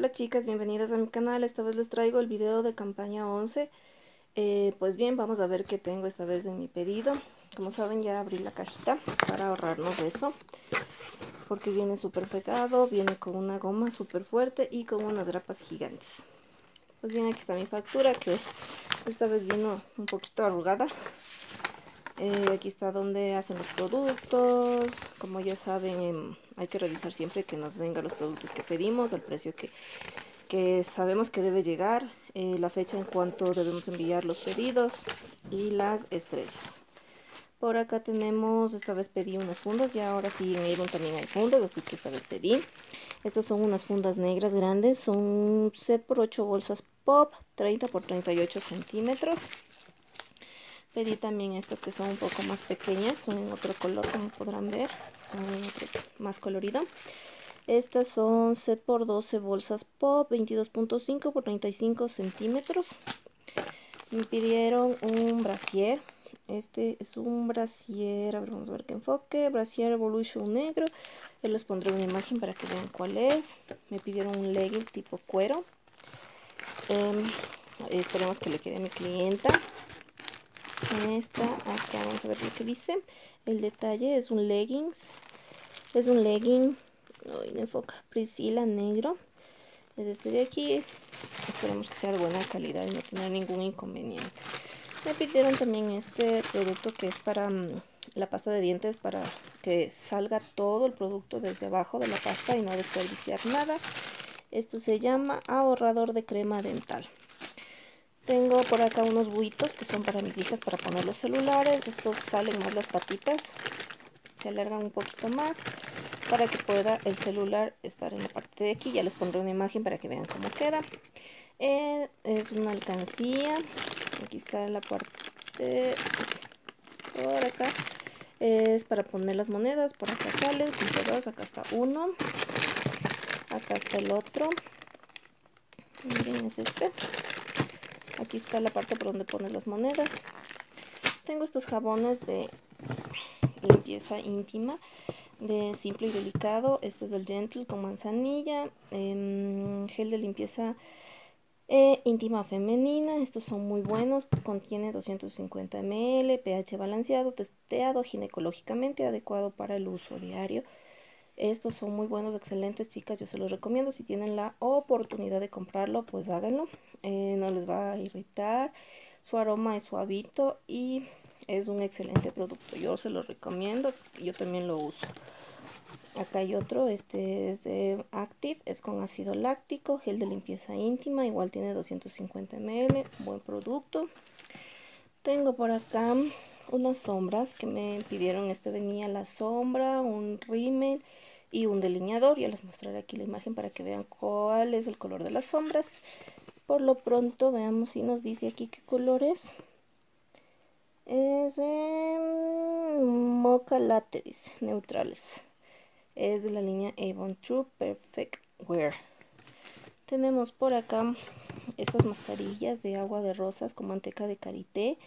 Hola chicas, bienvenidas a mi canal. Esta vez les traigo el video de campaña 11. Eh, pues bien, vamos a ver qué tengo esta vez en mi pedido. Como saben ya abrí la cajita para ahorrarnos eso. Porque viene súper pegado, viene con una goma súper fuerte y con unas grapas gigantes. Pues bien, aquí está mi factura que esta vez vino un poquito arrugada. Eh, aquí está donde hacen los productos. Como ya saben, hay que revisar siempre que nos vengan los productos que pedimos, al precio que, que sabemos que debe llegar, eh, la fecha en cuanto debemos enviar los pedidos y las estrellas. Por acá tenemos, esta vez pedí unas fundas y ahora sí en Avon también hay fundas, así que esta vez pedí. Estas son unas fundas negras grandes, son set por 8 bolsas pop, 30 por 38 centímetros. Pedí también estas que son un poco más pequeñas, son en otro color como podrán ver, son otro más colorido. Estas son set por 12 bolsas pop, 22.5 por 35 centímetros. Me pidieron un brasier. Este es un brasier, a ver, vamos a ver qué enfoque. Brasier Evolution negro. les pondré una imagen para que vean cuál es. Me pidieron un legging tipo cuero. Em, esperemos que le quede a mi clienta esta. Acá vamos a ver lo que dice. El detalle es un leggings. Es un legging. No, enfoca. Priscila negro. Es este de aquí. Esperemos que sea de buena calidad y no tener ningún inconveniente. Me pidieron también este producto que es para mm, la pasta de dientes para que salga todo el producto desde abajo de la pasta y no desperdiciar nada. Esto se llama ahorrador de crema dental tengo por acá unos buitos que son para mis hijas para poner los celulares. Estos salen más las patitas. Se alargan un poquito más para que pueda el celular estar en la parte de aquí. Ya les pondré una imagen para que vean cómo queda. Eh, es una alcancía. Aquí está la parte por acá. Es para poner las monedas. Por acá sale. dos. Acá está uno. Acá está el otro. Miren, es este. Aquí está la parte por donde pones las monedas. Tengo estos jabones de limpieza íntima de simple y delicado. Este es del Gentle con manzanilla. Em, gel de limpieza eh, íntima femenina. Estos son muy buenos. Contiene 250 ml, pH balanceado, testeado ginecológicamente, adecuado para el uso diario. Estos son muy buenos, excelentes, chicas. Yo se los recomiendo. Si tienen la oportunidad de comprarlo, pues háganlo. Eh, no les va a irritar. Su aroma es suavito y es un excelente producto. Yo se lo recomiendo. Yo también lo uso. Acá hay otro, este es de Active, es con ácido láctico, gel de limpieza íntima, igual tiene 250 ml, buen producto. Tengo por acá unas sombras que me pidieron, este venía la sombra, un rímel y un delineador. Ya les mostraré aquí la imagen para que vean cuál es el color de las sombras. Por lo pronto veamos si nos dice aquí qué color es. Es Mocha Latte, dice, neutrales. Es de la línea Avon True Perfect Wear. Tenemos por acá estas mascarillas de agua de rosas con manteca de karité.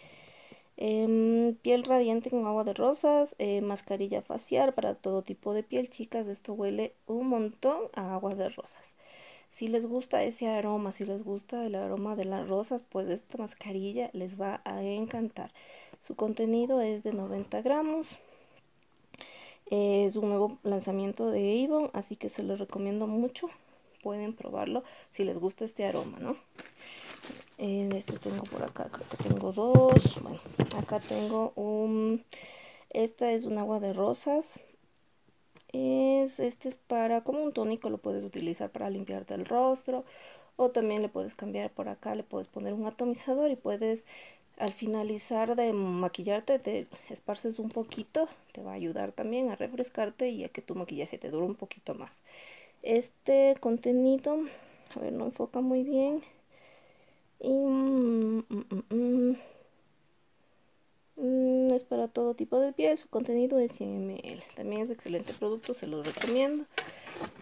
Em, piel radiante con agua de rosas, eh, mascarilla facial para todo tipo de piel, chicas, esto huele un montón a agua de rosas. Si les gusta ese aroma, si les gusta el aroma de las rosas, pues esta mascarilla les va a encantar. Su contenido es de 90 gramos. Es un nuevo lanzamiento de Avon, así que se lo recomiendo mucho. Pueden probarlo si les gusta este aroma, ¿no? Este tengo por acá, creo que tengo dos. Bueno, acá tengo un... Esta es un agua de rosas. Es, este es para, como un tónico, lo puedes utilizar para limpiarte el rostro. O también le puedes cambiar por acá, le puedes poner un atomizador y puedes al finalizar de maquillarte te esparces un poquito, te va a ayudar también a refrescarte y a que tu maquillaje te dure un poquito más. Este contenido, a ver, no enfoca muy bien. Y mm, mm, mm, es para todo tipo de piel, su contenido es 100 ml. También es excelente producto, se lo recomiendo.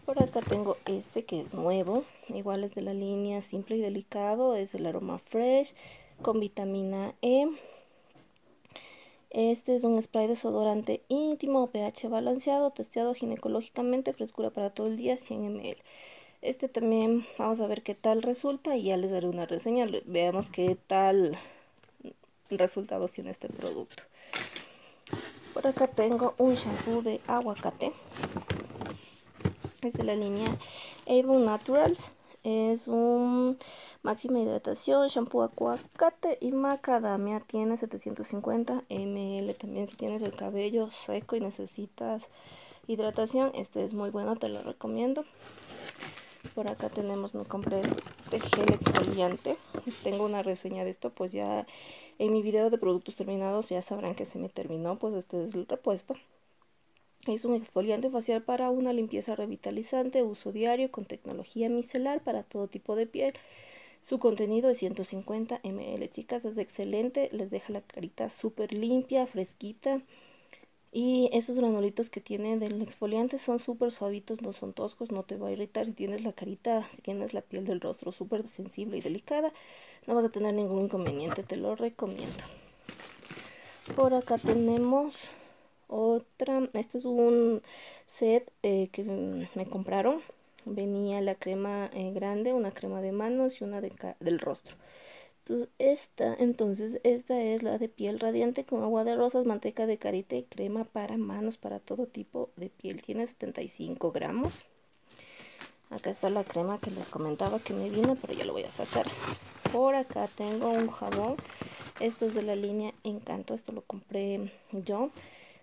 Por acá tengo este que es nuevo, igual es de la línea simple y delicado, es el aroma fresh con vitamina E. Este es un spray desodorante íntimo, pH balanceado, testeado ginecológicamente, frescura para todo el día, 100 ml. Este también vamos a ver qué tal resulta y ya les daré una reseña. Veamos qué tal resultados tiene este producto. Por acá tengo un shampoo de aguacate. Es de la línea Avon Naturals. Es un máxima hidratación, shampoo aguacate y macadamia. Tiene 750 ml. También si tienes el cabello seco y necesitas hidratación, este es muy bueno, te lo recomiendo. Por acá tenemos, me compré este gel exfoliante. Tengo una reseña de esto, pues ya en mi video de productos terminados ya sabrán que se me terminó, pues este es el repuesto. Es un exfoliante facial para una limpieza revitalizante, uso diario con tecnología micelar para todo tipo de piel. Su contenido es 150 ml, chicas, es excelente, les deja la carita súper limpia, fresquita. Y esos granulitos que tiene del exfoliante son súper suavitos, no son toscos, no te va a irritar. Si tienes la carita, si tienes la piel del rostro súper sensible y delicada, no vas a tener ningún inconveniente, te lo recomiendo. Por acá tenemos otra, este es un set eh, que me compraron. Venía la crema eh, grande, una crema de manos y una de del rostro. Entonces esta, entonces esta es la de piel radiante con agua de rosas, manteca de carita crema para manos para todo tipo de piel. Tiene 75 gramos. Acá está la crema que les comentaba que me vino, pero ya lo voy a sacar. Por acá tengo un jabón. Esto es de la línea Encanto. Esto lo compré yo.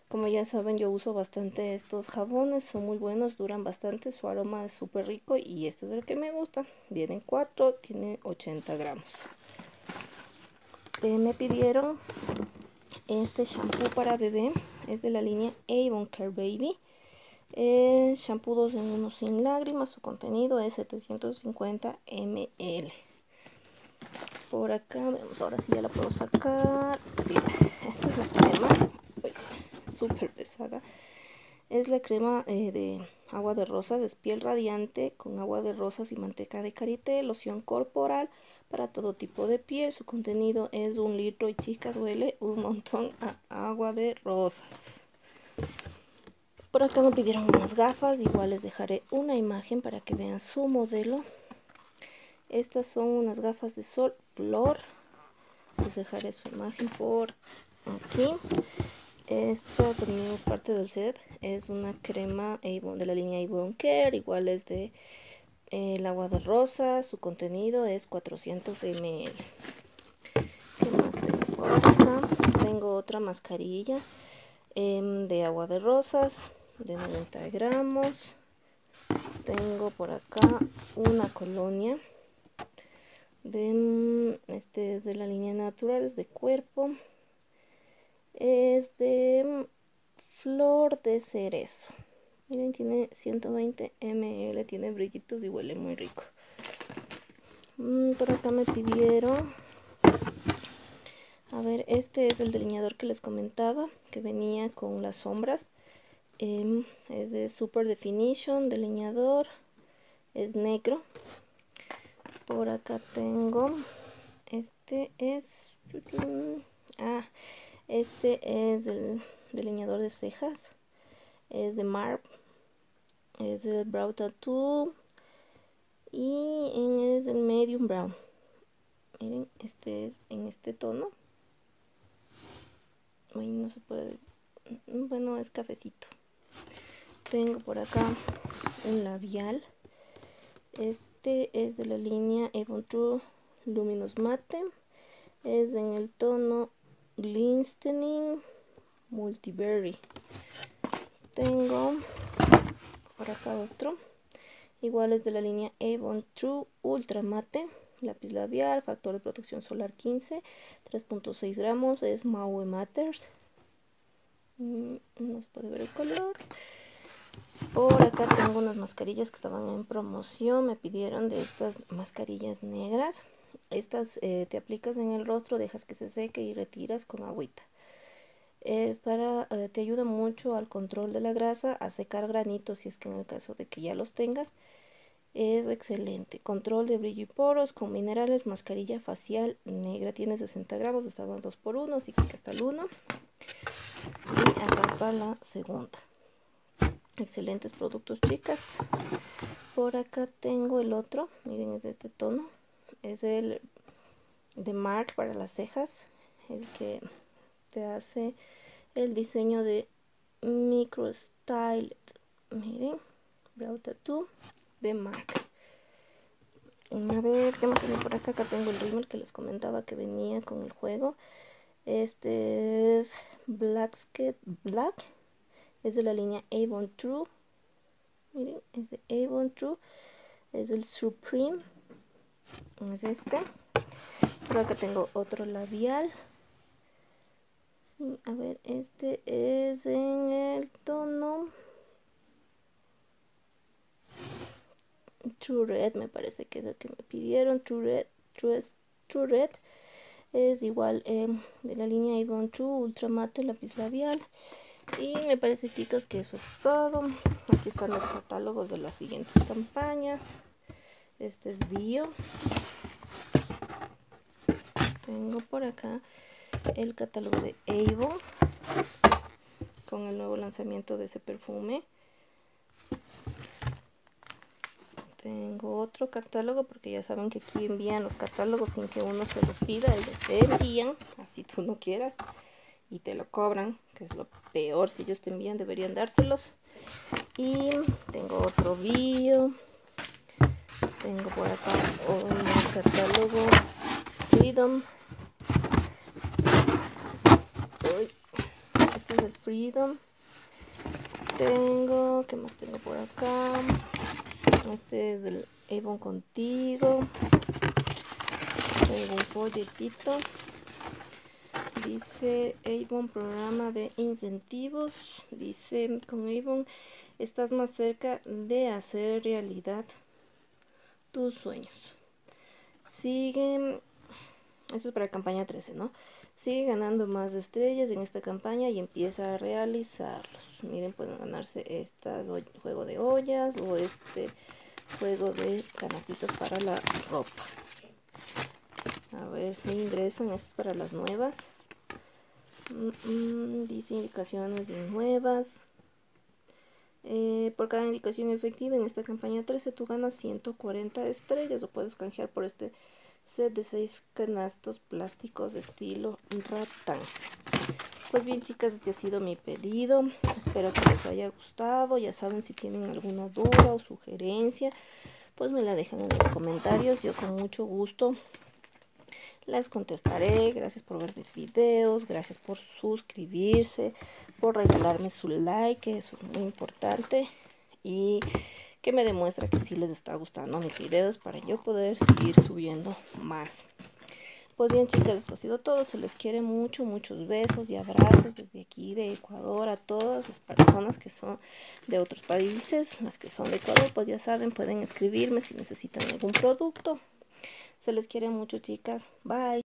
Como ya saben, yo uso bastante estos jabones. Son muy buenos, duran bastante. Su aroma es súper rico y este es el que me gusta. Vienen 4, tiene 80 gramos. Eh, me pidieron este shampoo para bebé. Es de la línea Avon Care Baby. Es shampoo 2 en 1 sin lágrimas. Su contenido es 750 ml. Por acá, vemos ahora sí ya la puedo sacar. Sí, esta es la crema. Súper pesada. Es la crema eh, de agua de rosas, es piel radiante con agua de rosas y manteca de karité, loción corporal para todo tipo de piel. Su contenido es un litro y chicas huele un montón a agua de rosas. Por acá me pidieron unas gafas, igual les dejaré una imagen para que vean su modelo. Estas son unas gafas de sol flor. Les dejaré su imagen por aquí. Esto también es parte del set. Es una crema de la línea Avon Care. Igual es de el agua de rosa, su contenido es 400 ml. ¿Qué más tengo por acá? Tengo otra mascarilla em, de agua de rosas de 90 gramos. Tengo por acá una colonia de, mm, este, de la línea naturales de cuerpo. Es de mm, flor de cerezo. Miren, tiene 120 ml, tiene brillitos y huele muy rico. Mm, por acá me pidieron... A ver, este es el delineador que les comentaba, que venía con las sombras. Em, es de Super Definition, delineador. Es negro. Por acá tengo... Este es... Ah, este es el delineador de cejas. Es de Marp es el Brow Tattoo y en es el Medium Brown. Miren, este es en este tono. No se puede. Bueno, es cafecito. Tengo por acá un labial. Este es de la línea Evon True Luminous Matte. Es en el tono Glistening Multiberry. Tengo por acá otro. Igual es de la línea Avon True Ultra Mate lápiz labial, factor de protección solar 15 3.6 gramos, es Maue Matters. Mm, no se puede ver el color. Por acá tengo unas mascarillas que estaban en promoción me pidieron de estas mascarillas negras. Estas eh, te aplicas en el rostro, dejas que se seque y retiras con agüita es para, eh, te ayuda mucho al control de la grasa, a secar granitos si es que en el caso de que ya los tengas. Es excelente. Control de brillo y poros con minerales, mascarilla facial negra. Tiene 60 gramos, estaban 2 por 1 así que hasta el 1. Y acá está la segunda. excelentes productos chicas por acá tengo el otro miren es de este tono es el de Mark para las cejas el que te hace el diseño de micro style miren brow tattoo de MAC. A ver qué más tengo por acá acá tengo el rímel que les comentaba que venía con el juego. Este es Black Skate Black. Es de la línea Avon True. Miren es de Avon True. Es el Supreme. Es este. Por acá tengo otro labial a ver este es en el tono True Red me parece que es el que me pidieron. True Red True, Red es igual em, de la línea Avon True Ultra Mate lápiz labial. Y me parece chicas que eso es todo. Aquí están los catálogos de las siguientes campañas. Este es bio. Tengo por acá el catálogo de Avon con el nuevo lanzamiento de ese perfume. Tengo otro catálogo porque ya saben que aquí envían los catálogos sin que uno se los pida ellos te envían así tú no quieras y te lo cobran que es lo peor si ellos te envían deberían dártelos. Y tengo otro bio tengo por acá un catálogo Freedom este es el Tengo, ¿qué más tengo por acá? Este es del Avon Contigo. Tengo un folletito. Dice Avon programa de incentivos. Dice con Avon estás más cerca de hacer realidad tus sueños. Sigue, eso es para campaña 13, ¿no? Sigue ganando más estrellas en esta campaña y empieza a realizarlos. Miren, pueden ganarse estas juego de ollas o este juego de canastitas para la ropa. A ver si ingresan. Estas para las nuevas. Mm, mm, dice indicaciones de nuevas. Eh, por cada indicación efectiva en esta campaña 13 tú ganas 140 estrellas o puedes canjear por este set de 6 canastos plásticos estilo ratán. Pues bien chicas, este ha sido mi pedido. Espero que les haya gustado. Ya saben si tienen alguna duda o sugerencia, pues me la dejan en los comentarios. Yo con mucho gusto les contestaré. Gracias por ver mis videos. Gracias por suscribirse, por regalarme su like, eso es muy importante. Y que me demuestra que sí les está gustando mis videos para yo poder seguir subiendo más. Pues bien chicas, esto ha sido todo. Se les quiere mucho, muchos besos y abrazos desde aquí de Ecuador a todas las personas que son de otros países. Las que son de Ecuador, pues ya saben, pueden escribirme si necesitan algún producto. Se les quiere mucho chicas. Bye.